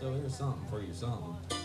So here's something for you, something.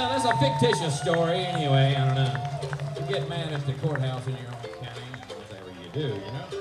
Well, that's a fictitious story anyway. I don't know. You get mad at the courthouse in your own county, whatever you do, you know.